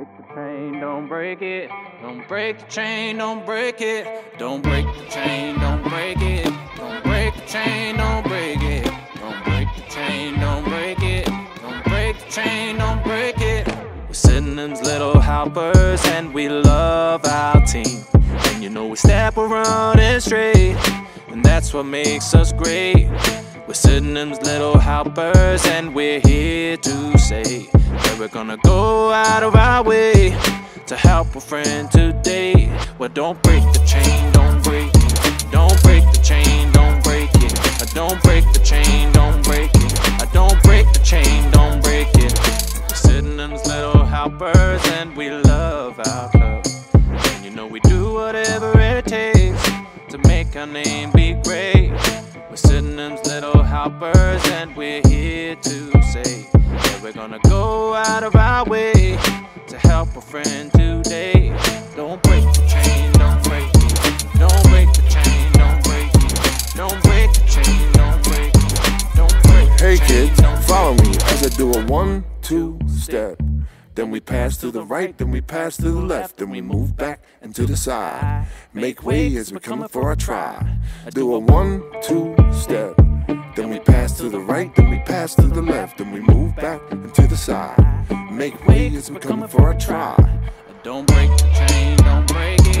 break the chain, don't break it. Don't break the chain, don't break it. Don't break the chain, don't break it. Don't break the chain, don't break it. Don't break the chain, don't break it. Don't break the chain, don't break it. We're Sydenham's little helpers and we love our team. And you know we step around it straight. And that's what makes us great. We're Sydenham's little helpers and we're here to that we're gonna go out of our way to help a friend today. Well, don't break the chain, don't break it. Don't break the chain, don't break it. Uh, Don't break the chain, don't break it. Uh, Don't break the chain, don't break it. We're sitting Sydenham's little helpers and we love our club. And you know we do whatever it takes to make our name be great. We're sitting Sydenham's little helpers and we're here to we're gonna go out of our way to help a friend today. Don't break the chain, don't break it. Don't break the chain, don't break it. Don't break the chain, don't break it. Don't break the Hey kids, follow me as I do a one, two step. Then we pass to the right, then we pass to the left, then we move back and to the side. Make way as we're coming for a try. Do a one, two pass to the left, then we move back and to the side. Make way as we're coming for a try. Don't break the chain, don't break it.